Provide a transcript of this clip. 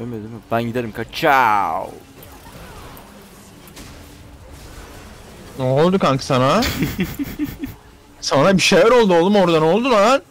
Ölmedi mi? Ben giderim kaç. Ciao. Ne oldu kanka sana? sana bir şeyler oldu oğlum orada ne oldu lan?